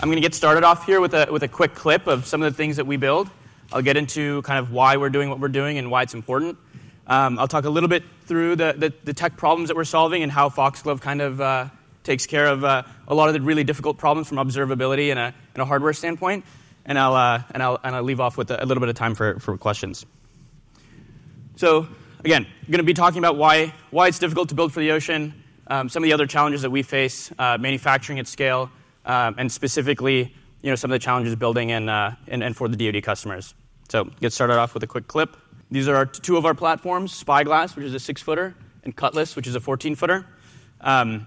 I'm going to get started off here with a, with a quick clip of some of the things that we build. I'll get into kind of why we're doing what we're doing and why it's important. Um, I'll talk a little bit through the, the, the, tech problems that we're solving and how Foxglove kind of uh, takes care of uh, a lot of the really difficult problems from observability and a, and a hardware standpoint. And I'll, uh, and, I'll, and I'll leave off with a, little bit of time for, for questions. So, again, I'm going to be talking about why, why it's difficult to build for the ocean, um, some of the other challenges that we face, uh, manufacturing at scale, and specifically you know, some of the challenges building and, uh, and, and for the DoD customers. So, get started off with a quick clip. These are our, two of our platforms Spyglass, which is a six footer, and Cutlass, which is a 14 footer. Um,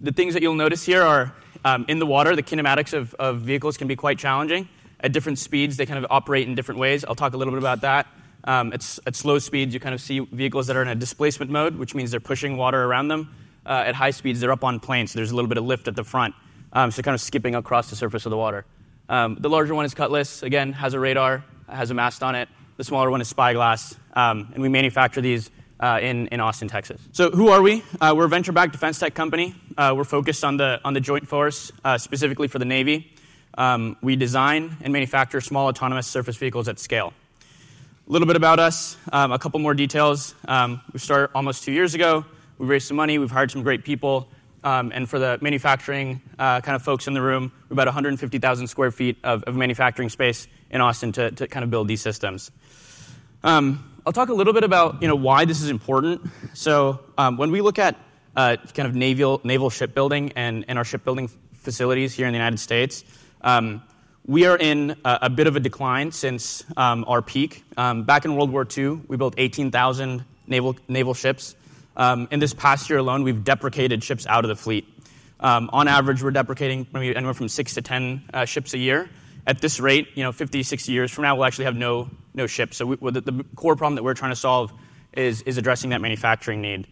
the things that you'll notice here are um, in the water, the kinematics of, of vehicles can be quite challenging. At different speeds, they kind of operate in different ways. I'll talk a little bit about that. Um, at, at, slow speeds, you kind of see vehicles that are in a displacement mode, which means they're pushing water around them. Uh, at high speeds, they're up on planes, so there's a little bit of lift at the front, um, so kind of skipping across the surface of the water. Um, the larger one is Cutlass, again, has a radar, has a mast on it. The smaller one is Spyglass, um, and we manufacture these uh, in, in Austin, Texas. So, who are we? Uh, we're a venture backed defense tech company. Uh, we're focused on the, on the Joint Force, uh, specifically for the Navy. Um, we design and manufacture small autonomous surface vehicles at scale. A little bit about us, um, a couple more details. Um, we started almost two years ago. We've raised some money, we've hired some great people. Um, and for the manufacturing uh, kind of folks in the room, about 150,000 square feet of, of, manufacturing space in Austin to, to kind of build these systems. Um, I'll talk a little bit about you know, why this is important. So, um, when we look at uh, kind of naval, naval shipbuilding and, and our shipbuilding facilities here in the United States, um, we are in a, a, bit of a decline since um, our peak. Um, back in World War II, we built 18,000 naval, naval ships. Um, in this past year alone, we've deprecated ships out of the fleet. Um, on average, we're deprecating maybe anywhere from six to 10 uh, ships a year at this rate, you know, 50, 60 years from now, we'll actually have no, no ships. So we, the, the, core problem that we're trying to solve is, is addressing that manufacturing need.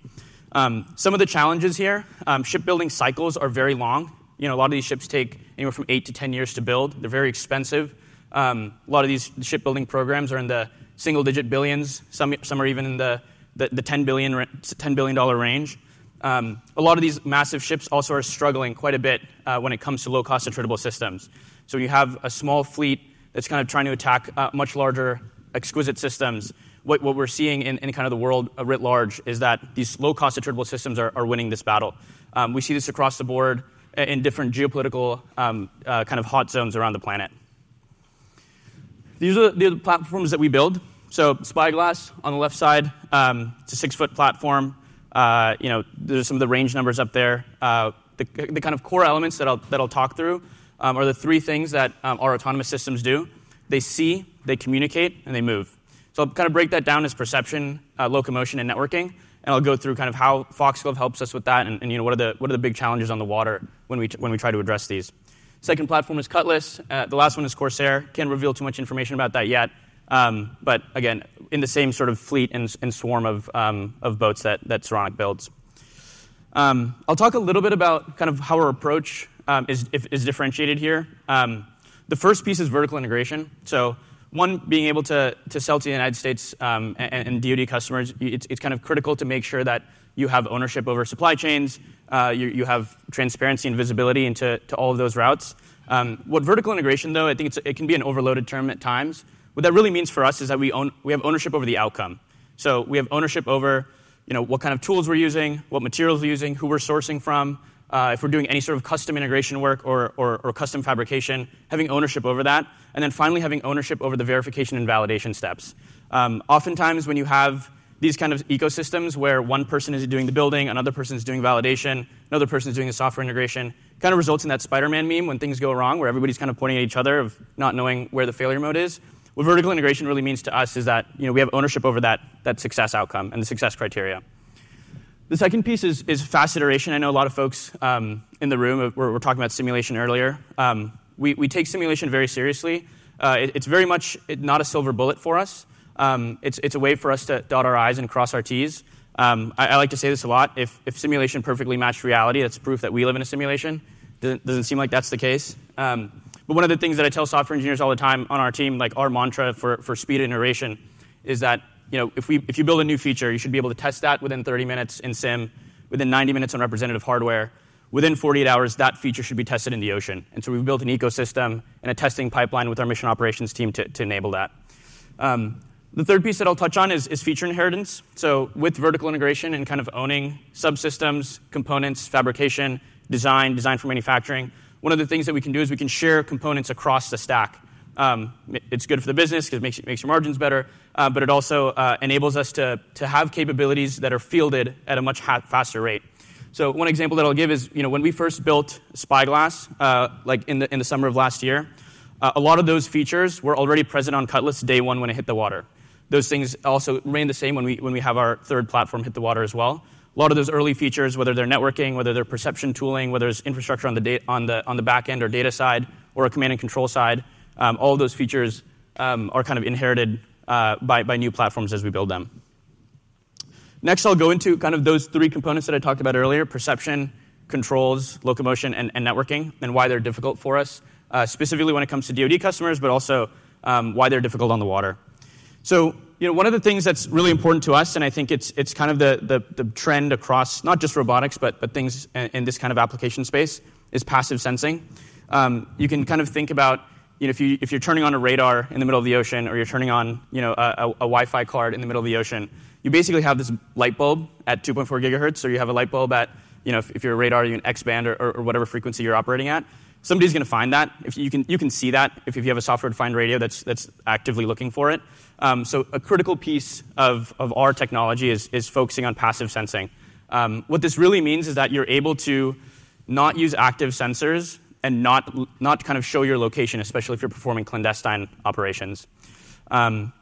Um, some of the challenges here, um, shipbuilding cycles are very long. You know, a lot of these ships take anywhere from eight to 10 years to build. They're very expensive. Um, a lot of these shipbuilding programs are in the single digit billions. Some, some are even in the, the, the $10, billion, $10 billion range. Um, a lot of these massive ships also are struggling quite a bit uh, when it comes to low cost attritable systems. So you have a small fleet that's kind of trying to attack uh, much larger, exquisite systems. What, what we're seeing in, in, kind of the world writ large is that these low cost attritable systems are, are winning this battle. Um, we see this across the board in different geopolitical um, uh, kind of hot zones around the planet. These are the platforms that we build. So Spyglass on the left side, um, it's a six-foot platform. Uh, you know, there's some of the range numbers up there. Uh, the, the, kind of core elements that I'll, that I'll talk through um, are the three things that um, our autonomous systems do they see, they communicate, and they move. So I'll kind of break that down as perception, uh, locomotion, and networking. And I'll go through kind of how Foxglove helps us with that and, and, you know, what, are the, what are the big challenges on the water when we, when we try to address these. Second platform is Cutlass. Uh, the last one is Corsair. Can't reveal too much information about that yet. Um, but again, in the same sort of fleet and, and swarm of, um, of boats that, that Saronic builds. Um, I'll talk a little bit about kind of how our approach um, is, is differentiated here. Um, the first piece is vertical integration. So, one, being able to, to sell to the United States um, and, and, DoD customers, it's, it's kind of critical to make sure that you have ownership over supply chains, uh, you, you have transparency and visibility into to all of those routes. Um, what vertical integration, though, I think it can be an overloaded term at times. What that really means for us is that we, own, we have ownership over the outcome. So we have ownership over you know, what kind of tools we're using, what materials we're using, who we're sourcing from, uh, if we're doing any sort of custom integration work or, or, or, custom fabrication, having ownership over that, and then finally having ownership over the verification and validation steps. Um, oftentimes, when you have these kind of ecosystems where one person is doing the building, another person is doing validation, another person is doing the software integration, kind of results in that Spider-Man meme when things go wrong, where everybody's kind of pointing at each other of not knowing where the failure mode is. What vertical integration really means to us is that you know, we have ownership over that, that success outcome and the success criteria. The second piece is, is fast iteration. I know a lot of folks um, in the room were, were, talking about simulation earlier. Um, we, we take simulation very seriously. Uh, it, it's very much not a silver bullet for us. Um, it's, it's a way for us to dot our I's and cross our T's. Um, I, I, like to say this a lot. If, if simulation perfectly matched reality, that's proof that we live in a simulation. Doesn't, doesn't seem like that's the case. Um, but one of the things that I tell software engineers all the time on our team, like our mantra for, for speed and iteration, is that you know, if, we, if you build a new feature, you should be able to test that within 30 minutes in sim, within 90 minutes on representative hardware. within 48 hours, that feature should be tested in the ocean. And so we've built an ecosystem and a testing pipeline with our mission operations team to, to enable that. Um, the third piece that I'll touch on is, is, feature inheritance. So with vertical integration and kind of owning subsystems, components, fabrication, design, design for manufacturing, one of the things that we can do is we can share components across the stack. Um, it's good for the business because it makes, it makes your margins better, uh, but it also uh, enables us to, to have capabilities that are fielded at a much ha- faster rate. So one example that I'll give is, you know, when we first built Spyglass, uh, like in the, in the summer of last year, uh, a lot of those features were already present on Cutlass day one when it hit the water. Those things also remain the same when we, when we have our third platform hit the water as well a lot of those early features, whether they're networking, whether they're perception tooling, whether it's infrastructure on the, da- on the, on the back end or data side or a command and control side, um, all of those features um, are kind of inherited uh, by, by new platforms as we build them. Next, I'll go into kind of those three components that I talked about earlier perception, controls, locomotion, and, and networking, and why they're difficult for us, uh, specifically when it comes to DoD customers, but also um, why they're difficult on the water. So, you know, one of the things that's really important to us, and I think it's, it's kind of the, the, the trend across not just robotics, but, but things in, this kind of application space, is passive sensing. Um, you can kind of think about, you know, if, you, if you're turning on a radar in the middle of the ocean, or you're turning on, you know, a, a, a Wi-Fi card in the middle of the ocean, you basically have this light bulb at 2.4 gigahertz, or you have a light bulb at, you know, if, if you're a radar, you an X band or, or, or whatever frequency you're operating at somebody's going to find that. If you can, you can see that if, if you have a software-defined radio that's, that's actively looking for it. Um, so a critical piece of, of our technology is, is focusing on passive sensing. Um, what this really means is that you're able to not use active sensors and not, not kind of show your location, especially if you're performing clandestine operations. Um,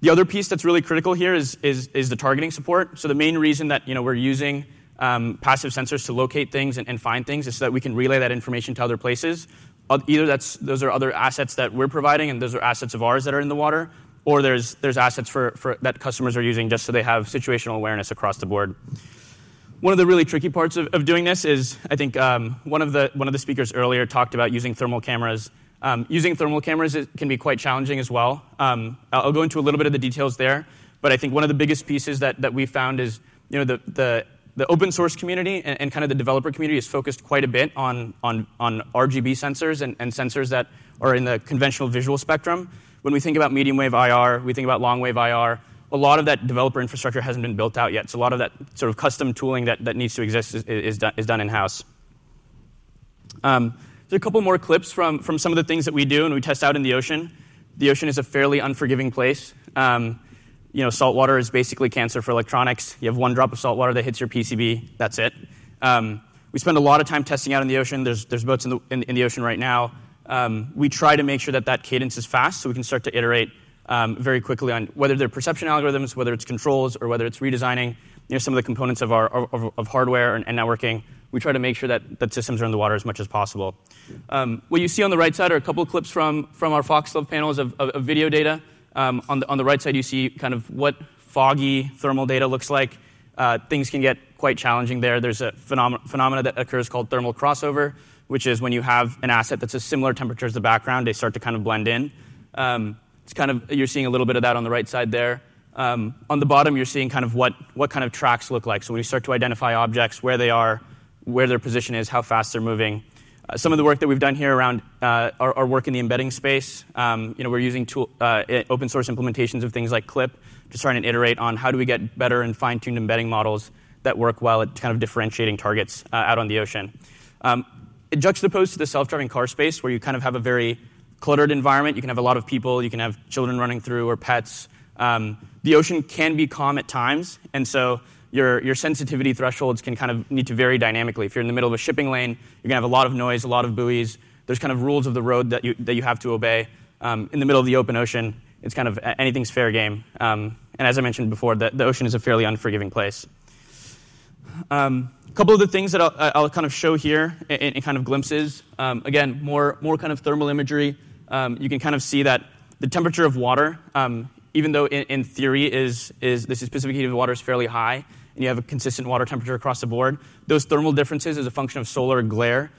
the other piece that's really critical here is, is, is, the targeting support. So the main reason that you know, we're using um, passive sensors to locate things and, and, find things is so that we can relay that information to other places. Either that's, those are other assets that we're providing, and those are assets of ours that are in the water, or there's, there's assets for, for, that customers are using just so they have situational awareness across the board. One of the really tricky parts of, of doing this is, I think um, one, of the, one of the speakers earlier talked about using thermal cameras. Um, using thermal cameras it can be quite challenging as well. Um, I'll go into a little bit of the details there, but I think one of the biggest pieces that, that we found is you know, the, the, the open source community and, and, kind of the developer community is focused quite a bit on, on, on RGB sensors and, and sensors that are in the conventional visual spectrum when we think about medium wave IR, we think about long wave IR, a lot of that developer infrastructure hasn't been built out yet. So a lot of that sort of custom tooling that, that needs to exist is, is, done, is done in house. Um, there's a couple more clips from, from some of the things that we do and we test out in the ocean. The ocean is a fairly unforgiving place. Um, you know, salt water is basically cancer for electronics. You have one drop of salt water that hits your PCB, that's it. Um, we spend a lot of time testing out in the ocean. There's, there's boats in the, in, in the ocean right now um, we try to make sure that that cadence is fast so we can start to iterate um, very quickly on whether they're perception algorithms, whether it's controls, or whether it's redesigning you know, some of the components of, our, of, of hardware and, and, networking. We try to make sure that, that systems are in the water as much as possible. Um, what you see on the right side are a couple of clips from, from our Foxglove panels of, of, of video data. Um, on, the, on the right side, you see kind of what foggy thermal data looks like. Uh, things can get quite challenging there. There's a phenom- phenomena that occurs called thermal crossover, which is when you have an asset that's a similar temperature as the background, they start to kind of blend in. Um, it's kind of you're seeing a little bit of that on the right side there. Um, on the bottom, you're seeing kind of what what kind of tracks look like. So when you start to identify objects, where they are, where their position is, how fast they're moving. Uh, some of the work that we've done here around uh, our, our, work in the embedding space, um, you know, we're using tool, uh, open source implementations of things like Clip to try and iterate on how do we get better and fine-tuned embedding models that work well at kind of differentiating targets uh, out on the ocean. Um, juxtaposed to the self-driving car space where you kind of have a very cluttered environment. You can have a lot of people, you can have children running through or pets. Um, the ocean can be calm at times, and so your, your sensitivity thresholds can kind of need to vary dynamically. If you're in the middle of a shipping lane, you're going to have a lot of noise, a lot of buoys. There's kind of rules of the road that you, that you have to obey. Um, in the middle of the open ocean, it's kind of anything's fair game. Um, and as I mentioned before, the, the ocean is a fairly unforgiving place. Um, couple of the things that I'll, I'll kind of show here in, in kind of glimpses. Um, again, more, more kind of thermal imagery. Um, you can kind of see that the temperature of water, um, even though in, in, theory is, is the specific heat of water is fairly high, and you have a consistent water temperature across the board, those thermal differences as a function of solar glare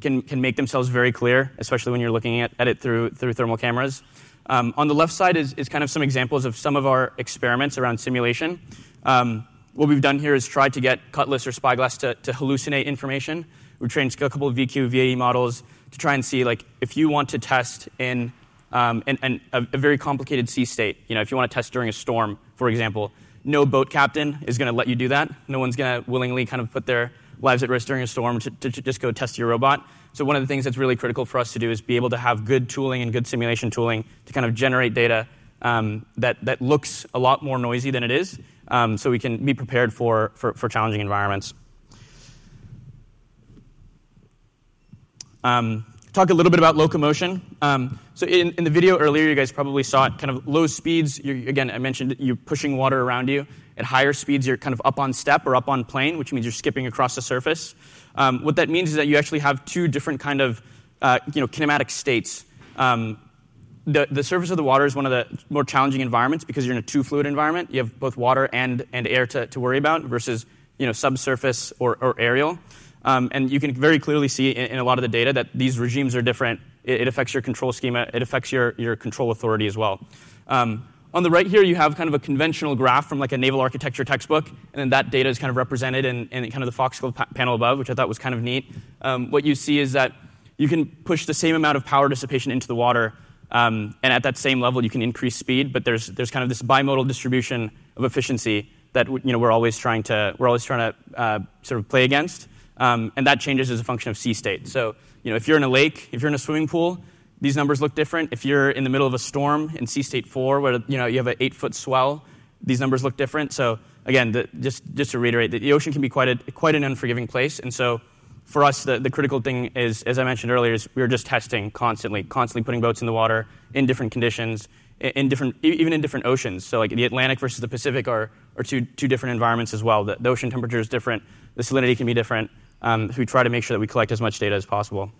can, can make themselves very clear, especially when you're looking at, at it through, through thermal cameras. Um, on the left side is, is kind of some examples of some of our experiments around simulation. Um, what we've done here is try to get Cutlass or Spyglass to, to hallucinate information. We've trained a couple of VQ, VAE models to try and see like if you want to test in, um, in a, a, very complicated sea state. You know, if you want to test during a storm, for example, no boat captain is going to let you do that. No one's going to willingly kind of put their lives at risk during a storm to, to, to, just go test your robot. So one of the things that's really critical for us to do is be able to have good tooling and good simulation tooling to kind of generate data um, that, that looks a lot more noisy than it is, um, so we can be prepared for, for, for challenging environments. Um, talk a little bit about locomotion. Um, so in, in, the video earlier, you guys probably saw it. Kind of low speeds. again, I mentioned you're pushing water around you. At higher speeds, you're kind of up on step or up on plane, which means you're skipping across the surface. Um, what that means is that you actually have two different kind of uh, you know kinematic states. Um, the, the surface of the water is one of the more challenging environments because you're in a two fluid environment. You have both water and, and air to, to worry about versus you know, subsurface or, or aerial. Um, and you can very clearly see in, in, a lot of the data that these regimes are different. It, it, affects your control schema, it affects your, your control authority as well. Um, on the right here, you have kind of a conventional graph from like a naval architecture textbook, and then that data is kind of represented in, in kind of the Foxglove pa- panel above, which I thought was kind of neat. Um, what you see is that you can push the same amount of power dissipation into the water um, and at that same level, you can increase speed, but there's, there's kind of this bimodal distribution of efficiency that you know, we're always trying to, we're always trying to uh, sort of play against. Um, and that changes as a function of sea state. So you know, if you're in a lake, if you're in a swimming pool, these numbers look different. If you're in the middle of a storm in sea state 4, where you, know, you have an 8-foot swell, these numbers look different. So again, the, just, just to reiterate, that the ocean can be quite, a, quite an unforgiving place. And so for us, the, the critical thing is, as I mentioned earlier, is we are just testing constantly, constantly putting boats in the water in different conditions, in different, even in different oceans. So, like the Atlantic versus the Pacific are, are two, two different environments as well. The, the ocean temperature is different, the salinity can be different. Um, so we try to make sure that we collect as much data as possible.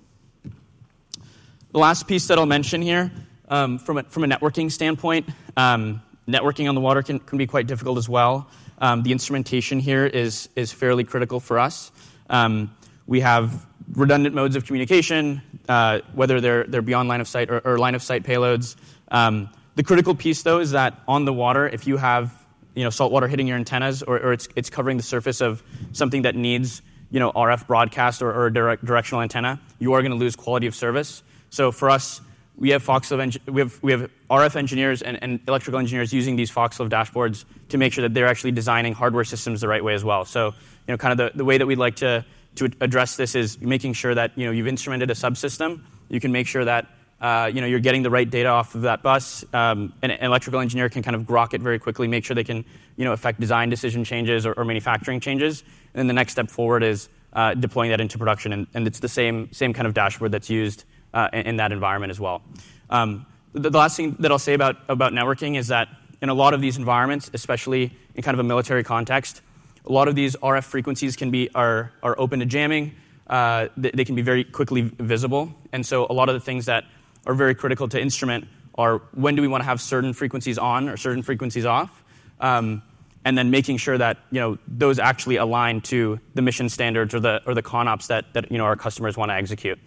The last piece that I'll mention here, um, from, a, from a networking standpoint, um, networking on the water can, can be quite difficult as well. Um, the instrumentation here is, is fairly critical for us. Um, we have redundant modes of communication, uh, whether they're, they're beyond line of sight or, or line of sight payloads. Um, the critical piece, though, is that on the water, if you have you know, salt water hitting your antennas or, or it's, it's covering the surface of something that needs you know, RF broadcast or, or a direct, directional antenna, you are going to lose quality of service. So for us, we have Foxglove, we have, we have RF engineers and, and, electrical engineers using these Foxglove dashboards to make sure that they're actually designing hardware systems the right way as well. So, you know, kind of the, the way that we'd like to to address this is making sure that you know, you've instrumented a subsystem. You can make sure that uh, you know, you're getting the right data off of that bus. Um, an, electrical engineer can kind of grok it very quickly, make sure they can you know, affect design decision changes or, or manufacturing changes. And then the next step forward is uh, deploying that into production. And, and, it's the same, same kind of dashboard that's used uh, in, in, that environment as well. Um, the, the, last thing that I'll say about, about networking is that in a lot of these environments, especially in kind of a military context, a lot of these RF frequencies can be, are, are open to jamming. Uh, they, they, can be very quickly visible. And so a lot of the things that are very critical to instrument are when do we want to have certain frequencies on or certain frequencies off, um, and then making sure that you know, those actually align to the mission standards or the, or the ConOps that, that you know, our customers want to execute.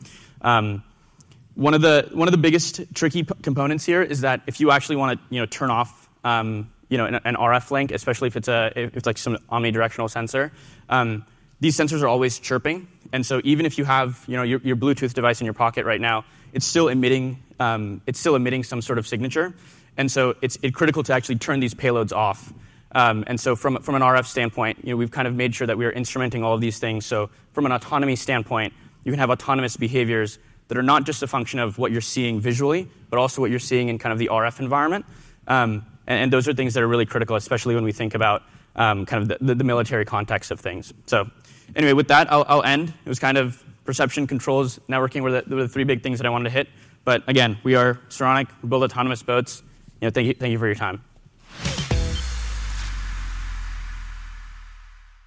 Um, one, of the, one of the biggest tricky p- components here is that if you actually want to you know, turn off um, you know, an, an, RF link, especially if it's, a, if it's like some omnidirectional sensor. Um, these sensors are always chirping, and so even if you have you know, your, your Bluetooth device in your pocket right now, it's still emitting, um, it's still emitting some sort of signature. And so it's, critical to actually turn these payloads off. Um, and so from, from an RF standpoint, you know, we've kind of made sure that we are instrumenting all of these things. So from an autonomy standpoint, you can have autonomous behaviors that are not just a function of what you're seeing visually, but also what you're seeing in kind of the RF environment. Um, and, and, those are things that are really critical, especially when we think about um, kind of the, the, military context of things. So, anyway, with that, I'll, I'll end. It was kind of perception, controls, networking were the, were the three big things that I wanted to hit. But again, we are Saronic, we build autonomous boats. You know, thank you, thank you for your time.